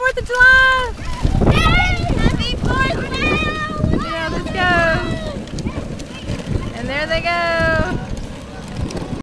4th of July! Yay! Happy 4th of July! Yeah, let's go. And there they go.